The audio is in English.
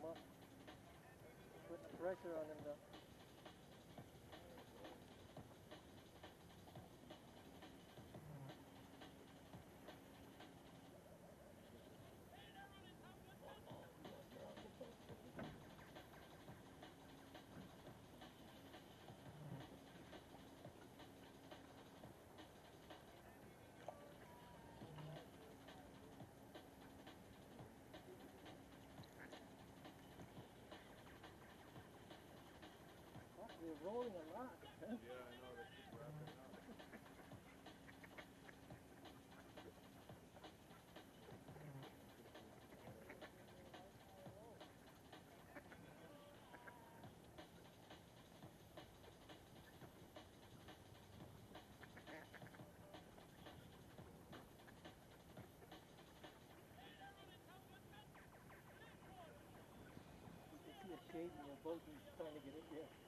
come up. Put pressure on him though. Rolling a lot. Yeah, I know, they keep wrapping up. You can see a shade in your boat. He's trying to get it. Yeah.